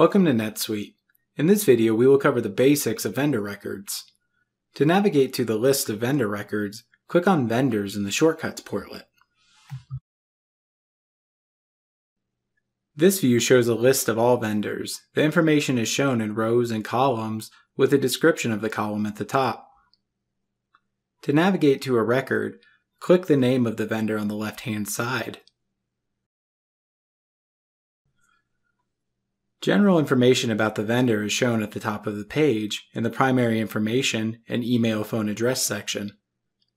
Welcome to NetSuite. In this video, we will cover the basics of vendor records. To navigate to the list of vendor records, click on Vendors in the Shortcuts portlet. This view shows a list of all vendors. The information is shown in rows and columns with a description of the column at the top. To navigate to a record, click the name of the vendor on the left-hand side. General information about the vendor is shown at the top of the page in the primary information and email phone address section.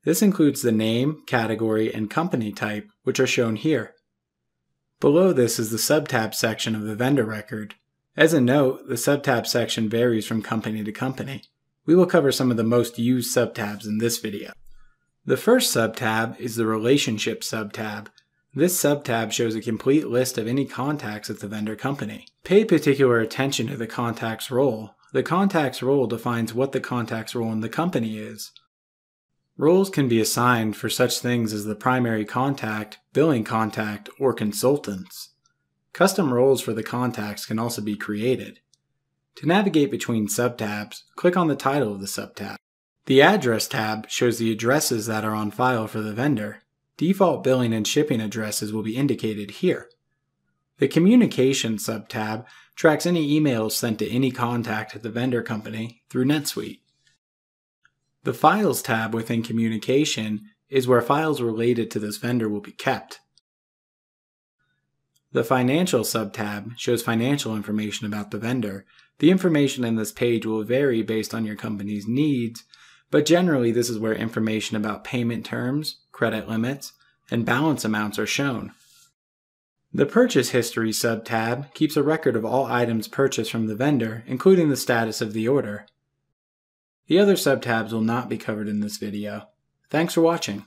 This includes the name, category, and company type, which are shown here. Below this is the subtab section of the vendor record. As a note, the subtab section varies from company to company. We will cover some of the most used subtabs in this video. The first subtab is the Relationship subtab, this subtab shows a complete list of any contacts at the vendor company. Pay particular attention to the contact's role. The contact's role defines what the contact's role in the company is. Roles can be assigned for such things as the primary contact, billing contact, or consultants. Custom roles for the contacts can also be created. To navigate between subtabs, click on the title of the subtab. The Address tab shows the addresses that are on file for the vendor. Default billing and shipping addresses will be indicated here. The Communication subtab tracks any emails sent to any contact at the vendor company through NetSuite. The Files tab within Communication is where files related to this vendor will be kept. The Financial subtab shows financial information about the vendor. The information in this page will vary based on your company's needs, but generally this is where information about payment terms, credit limits, and balance amounts are shown. The Purchase History subtab keeps a record of all items purchased from the vendor, including the status of the order. The other subtabs will not be covered in this video. Thanks for watching.